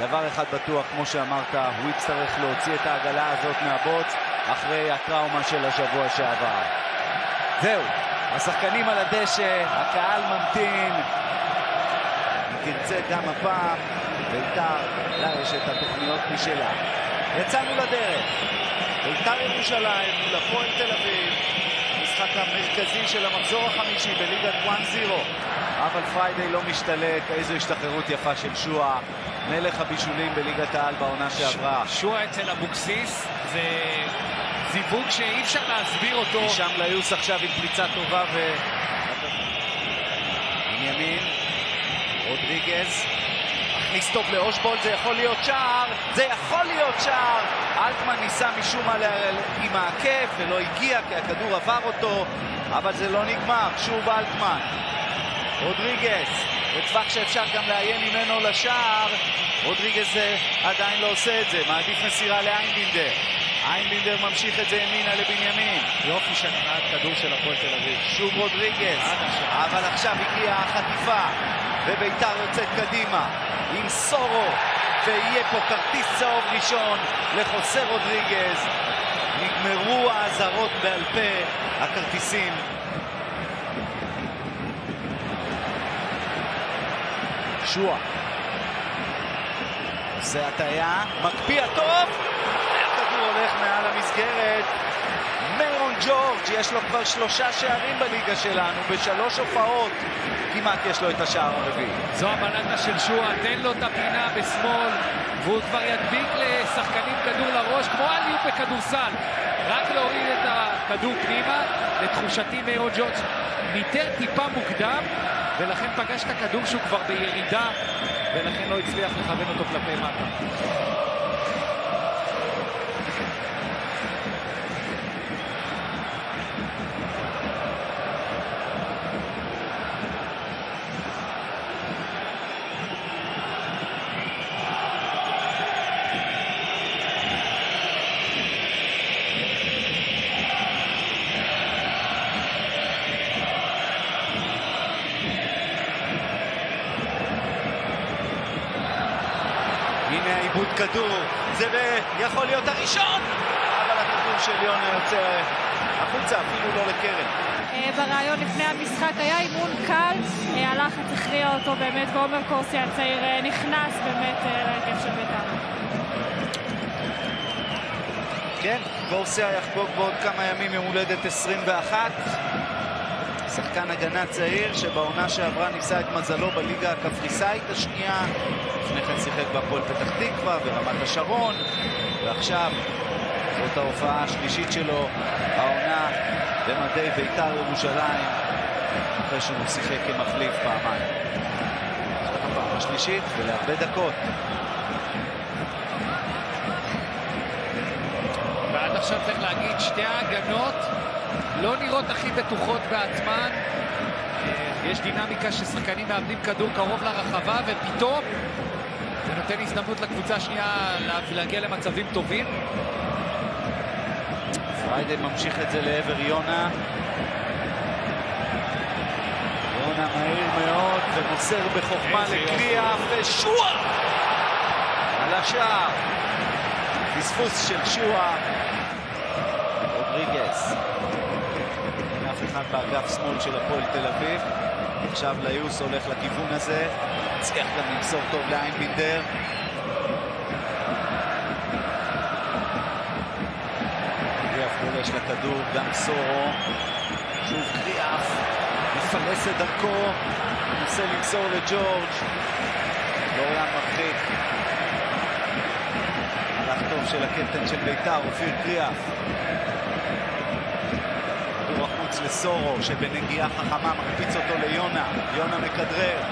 דבר אחד בטוח, כמו שאמרת, הוא יצטרך להוציא את העגלה הזאת מהבוץ אחרי הטראומה של השבוע שעבר. זהו, השחקנים על הדשא, הקהל ממתין. אם תרצה גם הפעם, בית"ר, לה יש את התוכניות משלה. יצאנו לדרך. בית"ר ירושלים מול הפועל תל אביב, המשחק המרכזי של המחזור החמישי בליגת 1-0. אבל פריידי לא משתלט, איזו השתחררות יפה של שועה, מלך הבישולים בליגת העל בעונה שעברה. שועה אצל אבוקסיס, זה זיווג שאי אפשר להסביר אותו. משם ליוס עכשיו עם פריצה טובה ו... בנימין, רודריגז, מכניס טוב לאושבולד, זה יכול להיות שער, זה יכול להיות שער! אלטמן ניסה משום מה עם העקף ולא הגיע כי הכדור עבר אותו, אבל זה לא נגמר, שוב אלטמן. רודריגז, בטווח שאפשר גם לעיין ממנו לשער, רודריגז עדיין לא עושה את זה, מעדיף מסירה לאיינבינדר. איינבינדר ממשיך את זה ימינה לבנימין. יופי של הנעת כדור של הפועל תל אביב. שוב רודריגז, אבל עכשיו הגיעה החטיפה, וביתר יוצאת קדימה עם סורו, ויהיה פה כרטיס צהוב ראשון לחוסה רודריגז. נגמרו האזהרות בעל פה, הכרטיסים. שועה. עושה הטעיה, מקפיא טוב, הכדור הולך מעל המסגרת. מיירון ג'ורג', יש לו כבר שלושה שערים בליגה שלנו, בשלוש הופעות כמעט יש לו את השער הרביעי. זו הבלטה של שועה, תן לו את הפינה בשמאל, והוא כבר ידביק לשחקנים כדור לראש, כמו אליופ בכדורסל. רק להוריד את הכדור פנימה, לתחושתי מיירון ג'ורג' ניטר טיפה מוקדם, ולכן פגש את הכדור שהוא כבר בירידה, ולכן לא הצליח לכוון אותו כלפי מטה. יכול להיות הראשון, אבל הכדור של יונה יוצא החוצה, אפילו לא לקרן. בריאיון לפני המשחק היה אימון קל, הלחץ הכריע אותו באמת, ועומר קורסי הצעיר נכנס באמת להרכב של בית"ר. כן, קורסיה יחגוג בעוד כמה ימים יום הולדת 21. שחקן הגנה צעיר שבעונה שעברה ניסה את מזלו בליגה הקפריסאית השנייה. לפני כן שיחק בהפועל פתח תקווה ורמת השרון, ועכשיו זאת ההופעה השלישית שלו, העונה במדי בית"ר ירושלים, אחרי שהוא שיחק כמחליף פעמיים. הפעם השלישית ולהרבה דקות. ועד עכשיו צריך להגיד, שתי ההגנות לא נראות הכי בטוחות בעצמן. יש דינמיקה ששחקנים מאבדים כדור קרוב לרחבה, ופתאום זה נותן הזדמנות לקבוצה השנייה להגיע למצבים טובים. פריידי ממשיך את זה לעבר יונה. יונה מהיר מאוד ומוסר בחוכמה לקריאה ושועה על השער. פספוס של שועה. רודריגז. אין אף אחד באגף שמאל של הפועל תל אביב. עכשיו ליוס הולך לכיוון הזה. הצליח גם למסור טוב לאיינבינדר. קריאף גולש לכדור, גם סורו. שוב קריאף. מפלס את דרכו. מנסה למסור לג'ורג'. דוריאן מרחיק. מהלך טוב של הקפטן של בית"ר, אופיר קריאף. החוץ לסורו, שבנגיעה חכמה מקפיץ אותו ליונה. יונה מכדרר.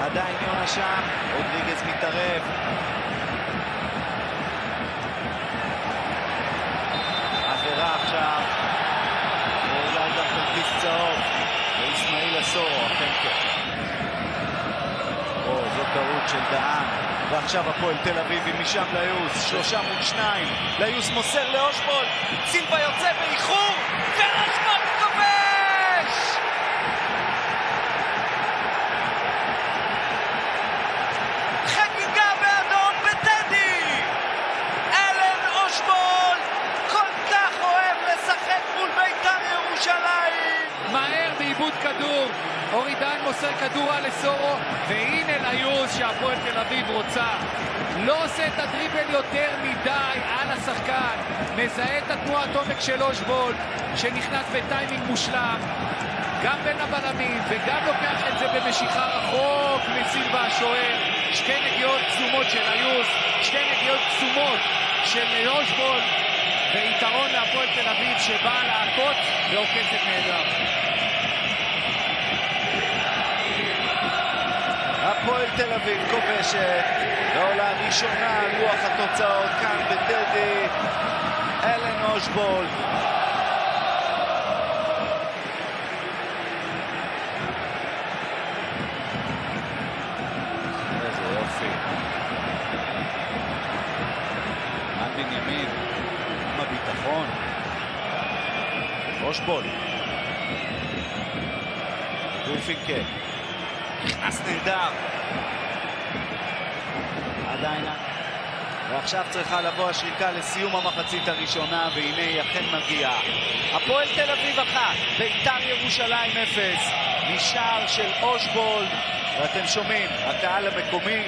עדיין יונה שם, רודריגז מתערב. עבירה עכשיו, ואולי גם כרטיס צהוב לאסמאעיל הסורו, אכן כן. או, זו טעות של דהן. ועכשיו הפועל תל אביב עם משם ליוס, שלושה מול שניים. ליוס מוסר לאושבולד, סילבה יוצא באיחור, ואושבולד כדור. אורי דן מוסר כדור על לסורו, והנה ליוס שהפועל תל אביב רוצה. לא עושה את הדריבל יותר מדי על השחקן, מזהה את התנועת עומק של אושבולט, שנכנס בטיימינג מושלם, גם בין הבלמים, וגם לוקח את זה במשיכה רחוק מסילבה השוער. שתי נגיעות קסומות של היוס, שתי נגיעות קסומות של אושבולט, ויתרון להפועל תל אביב שבאה להכות ועוקצת נהדר. הפועל תל אביב כובשת ועולה ראשונה על לוח התוצאות כאן בטדי אלן אושבולט. איזה יופי. עד בנימין? עם הביטחון? אושבולט. דולפינקה נהדר. עדיין. ועכשיו צריכה לבוא השריקה לסיום המחצית הראשונה, והנה היא אכן מגיעה. הפועל תל אביב אחת, בית"ר ירושלים אפס, משער של אושבולד, ואתם שומעים, הקהל המקומי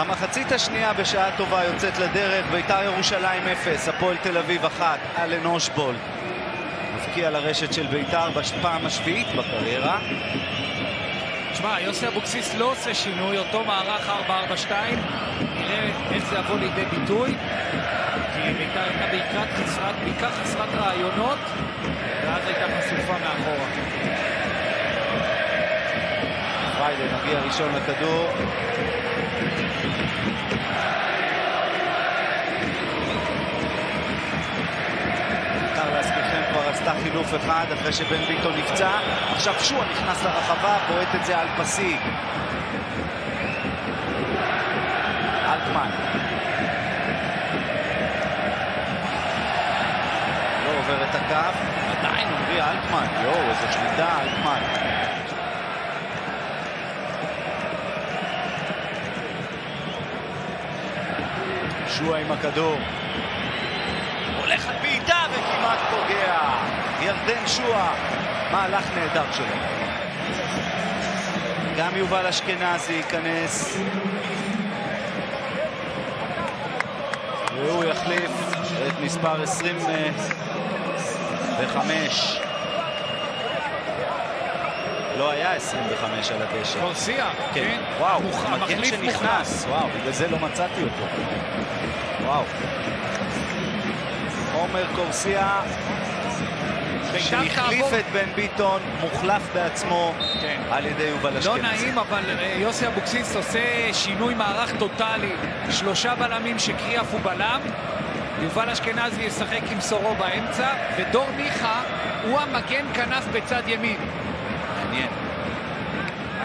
המחצית השנייה בשעה טובה יוצאת לדרך, בית"ר ירושלים 0, הפועל תל אביב 1, אלן אושבולד. מפקיע לרשת של בית"ר בפעם השביעית בקריירה. תשמע, יוסי אבוקסיס לא עושה שינוי, אותו מערך 4-4-2, נראה איך זה יבוא לידי ביטוי. כי בית"ר הייתה בעיקר חסרת, בעיקר חסרת רעיונות, ואז הייתה חשופה מאחורה. פריידי מגיע ראשון לכדור. בית"ר להזכירכם כבר עשתה חילוף אחד אחרי שבן ביטון נפצע. עכשיו שועה נכנס לרחבה, בועט את זה על פסי. אלטמן. לא עובר את הקו, עדיין עמרי אלטמן, יואו, איזה שליטה, אלטמן. שועה עם הכדור. הולך על בעיטה וכמעט פוגע. ירדן שועה, מהלך נהדר שלו. גם יובל אשכנזי ייכנס. והוא יחליף את מספר 25. לא היה 25 על הדשא. קורסיה, כן, כן? וואו, המוח- מגן המחליף מוחלף. שנכנס, וואו, בגלל זה לא מצאתי אותו. וואו. עומר קורסיה, בית"ר שהחליף את בן ביטון, מוחלף בעצמו כן. על ידי יובל לא אשכנזי. נעים, אבל אה, יוסי אבוקסיס עושה שינוי מערך טוטאלי. שלושה בלמים שקריאף הוא בלם, יובל אשכנזי ישחק עם סורו באמצע, ודור מיכה הוא המגן כנף בצד ימין. מעניין.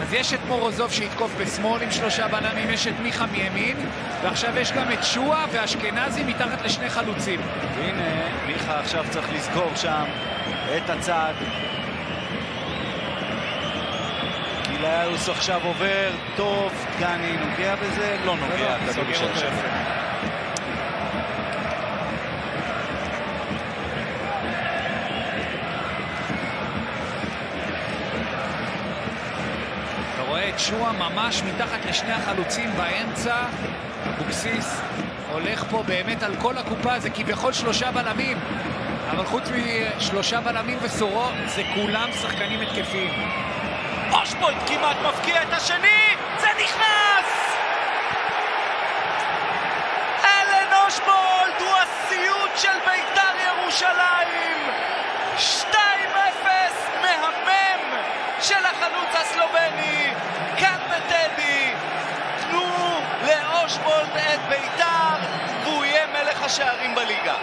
אז יש את מורוזוב שיתקוף בשמאל עם שלושה בלמים, יש את מיכה מימין, ועכשיו יש גם את שועה ואשכנזי מתחת לשני חלוצים. והנה, מיכה עכשיו צריך לזכור שם את הצד. גילאיוס עכשיו עובר, טוב, דגני נוגע בזה? לא נוגע, סוגר של אותו שפר. יפה. שועה ממש מתחת לשני החלוצים באמצע. אבוקסיס הולך פה באמת על כל הקופה, זה כביכול שלושה בלמים. אבל חוץ משלושה בלמים וסורו, זה כולם שחקנים התקפיים. אושבולט כמעט מפקיע את השני, זה נכנס! אלן אושבולט הוא הסיוט של בית"ר ירושלים! 2-0 מהמם של החלוץ הסלובני, כאן בטדי. תנו לאושבולט את בית"ר, והוא יהיה מלך השערים בליגה.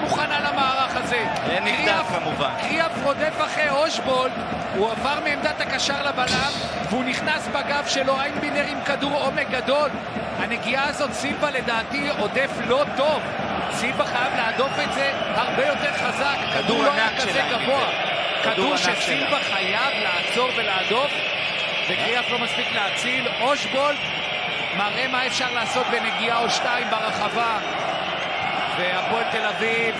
מוכנה למערך הזה. אין נבדל כמובן. קריאף רודף אחרי אושבולד, הוא עבר מעמדת הקשר לבלם, והוא נכנס בגב שלו, איינבינר עם כדור עומק גדול. הנגיעה הזאת, סילבה לדעתי עודף לא טוב. סילבה חייב להדוף את זה הרבה יותר חזק. כדור לא היה כזה גבוה. כדור שסילבה. חייב לעצור ולהדוף, וקריאף לא מספיק להציל. אושבולד מראה מה אפשר לעשות בנגיעה או שתיים ברחבה. והפועל תל אביב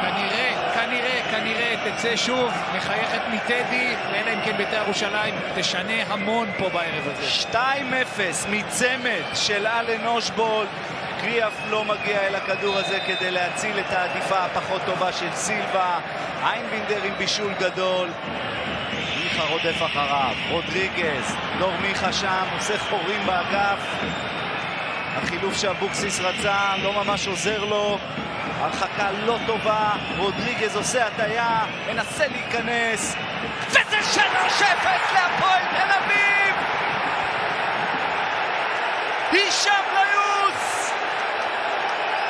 כנראה, כנראה, כנראה תצא שוב מחייכת מטדי, אלא אם כן בית"ר ירושלים תשנה המון פה בערב הזה. 2-0 מצמד של אלן אושבולד. קריאף לא מגיע אל הכדור הזה כדי להציל את העדיפה הפחות טובה של סילבה. איינבינדר עם בישול גדול. מיכה רודף אחריו. רודריגז, דור מיכה שם, עושה חורים באגף. החילוף שאבוקסיס רצה לא ממש עוזר לו. הרחקה לא טובה, רודריגז עושה הטיה, מנסה להיכנס, וזה 3-0 להפועל תל אביב! הישאם ליוס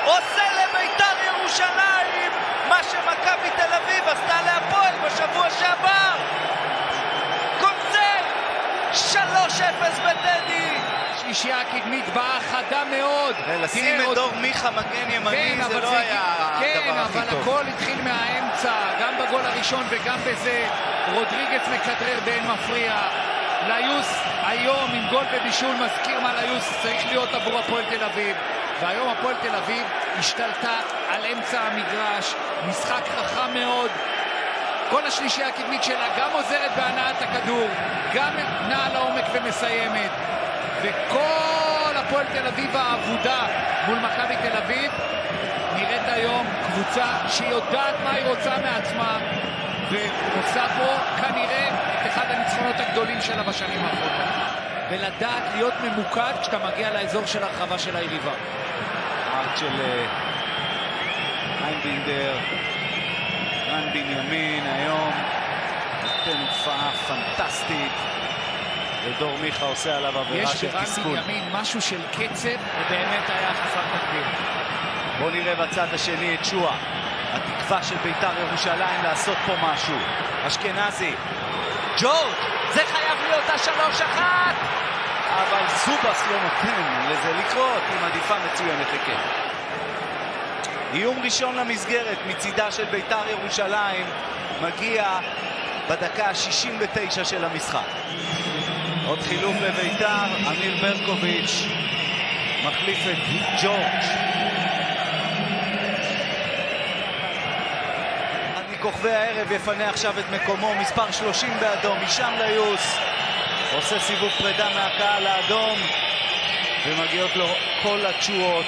עושה לביתר ירושלים מה שמכבי תל אביב עשתה להפועל בשבוע שעבר! קונצרט! 3-0 בטדי! השלישייה הקדמית באה חדה מאוד. לשים את דור מיכה מגן ימני כן, זה לא זה היה כן, הדבר הכי אבל טוב. הכל התחיל מהאמצע, גם בגול הראשון וגם בזה. רודריגץ מכדרר באין מפריע. ליוס היום עם גול ובישול מזכיר מה ליוס צריך להיות עבור הפועל תל אביב. והיום הפועל תל אביב השתלטה על אמצע המגרש, משחק חכם מאוד. כל השלישייה הקדמית שלה גם עוזרת בהנעת הכדור, גם נעה לעומק ומסיימת. וכל הפועל תל אביב האבודה מול מכבי תל אביב נראית היום קבוצה שיודעת מה היא רוצה מעצמה ועושה פה כנראה את אחד הניצחונות הגדולים שלה בשנים האחרונות. ולדעת להיות ממוקד כשאתה מגיע לאזור של הרחבה של היריבה. ארט של אה, איינבינדר, רן בנימין היום נותן הופעה פנטסטית ודור מיכה עושה עליו עבירה יש של ברן תסכול. בנימין משהו של קצב ובאמת היה חסר תקדים. בואו נראה בצד השני את שועה. התקווה של בית"ר ירושלים לעשות פה משהו. אשכנזי. ג'ורג', זה חייב להיות השלוש אחת! אבל זובס לא נותן לזה לקרות עם עדיפה מצוינת לכן. איום ראשון למסגרת מצידה של בית"ר ירושלים מגיע בדקה ה-69 של המשחק. עוד חילוף לבית"ר, אמיר ברקוביץ' מחליף את ג'ורג'. אחד מכוכבי הערב יפנה עכשיו את מקומו, מספר 30 באדום, משם ליוס. עושה סיבוב פרידה מהקהל האדום, ומגיעות לו כל התשואות.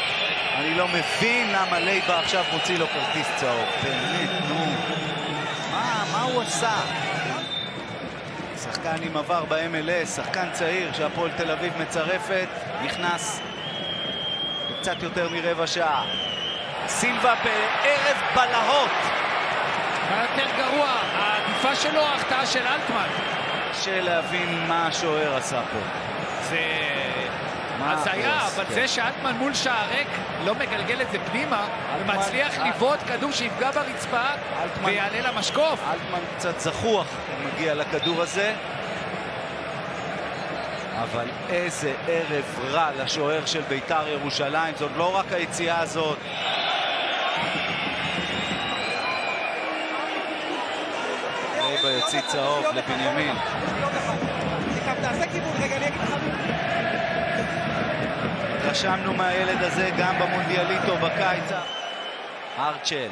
אני לא מבין למה לייבה עכשיו מוציא לו כרטיס צהוב. באמת, נו. מה, מה הוא עשה? שחקן עם עבר ב-MLS, שחקן צעיר שהפועל תל אביב מצרפת, נכנס קצת יותר מרבע שעה. סילבה בערב בלהות. מה יותר גרוע, העדיפה שלו או ההחטאה של אלטמן? קשה להבין מה השוער עשה פה. זה הזיה, אבל. זה שאלטמן מול שער ריק לא מגלגל את זה פנימה ומצליח לבעוט כדור שיפגע ברצפה ויעלה למשקוף. אלטמן קצת זחוח מגיע לכדור הזה. אבל איזה ערב רע לשוער של בית"ר ירושלים, זאת לא רק היציאה הזאת. לייבה יוציא צהוב לבנימין. התרשמנו מהילד הזה גם במונדיאליטו בקיץ. ארצ'ל,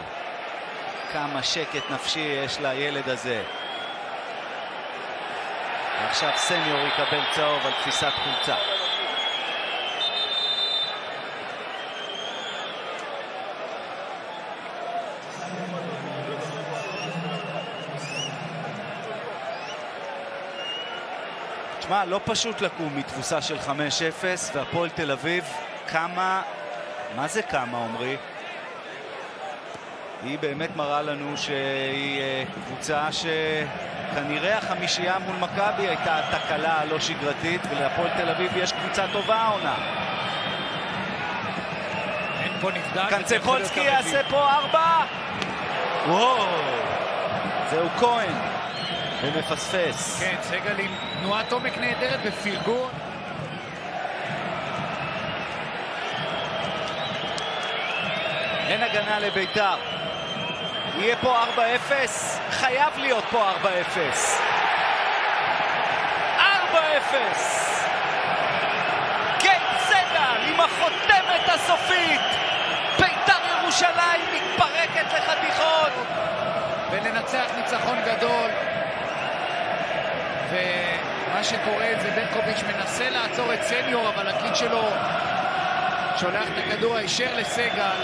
כמה שקט נפשי יש לילד הזה. ועכשיו סניור יקבל צהוב על תפיסת חולצה. תשמע, לא פשוט לקום מתבוסה של 5-0, והפועל תל אביב כמה, מה זה כמה, עמרי? היא באמת מראה לנו שהיא אה, קבוצה שכנראה החמישייה מול מכבי הייתה התקלה הלא שגרתית, ולהפועל תל אביב יש קבוצה טובה העונה. אין פה נבדק. קנצפולסקי. יעשה פה ארבע! וואו! זהו כהן, ומפספס. כן, סגל עם תנועת עומק נהדרת ופרגון. אין הגנה לביתר. יהיה פה 4-0? חייב להיות פה 4-0. 4-0! גייט סגל עם החותמת הסופית! ביתר לנצח ניצחון גדול. שקורה זה ברקוביץ' מנסה לעצור את סניור, אבל הקיד שלו שולח את הכדור הישר לסגל.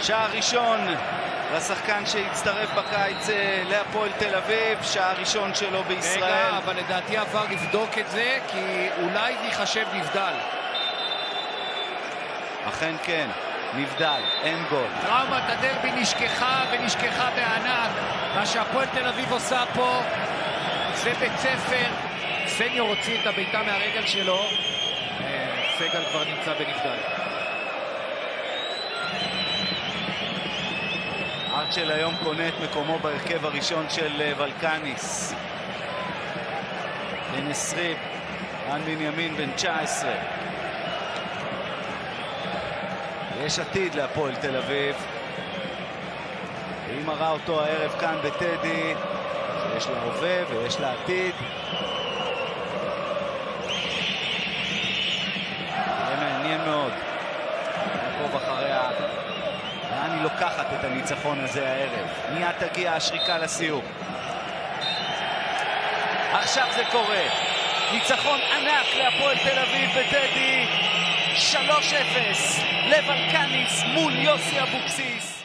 שער ראשון לשחקן שהצטרף בקיץ אה, להפועל תל אביב, שער ראשון שלו בישראל. רגע, אבל לדעתי עבר לבדוק את זה, כי אולי זה ייחשב נבדל. אכן כן, נבדל, אין גול. טראומת הדרבי נשכחה ונשכחה בענק. מה שהפועל תל אביב עושה פה זה בית ספר. סניור הוציא את הבעיטה מהרגל שלו. אה, סגל כבר נמצא בנבדל. ארצ'ל היום קונה את מקומו בהרכב הראשון של אה, ולקניס. בן 20, רן בנימין בן 19. יש עתיד להפועל תל אביב. והיא מראה אותו הערב כאן בטדי, שיש לה הווה ויש לה עתיד. יהיה מעניין מאוד לעקוב אחריה. לאן היא לוקחת את הניצחון הזה הערב. מיד תגיע השריקה לסיום. עכשיו זה קורה. ניצחון ענק להפועל תל אביב בטדי. 3-0 לוולקניס מול יוסי אבוקסיס.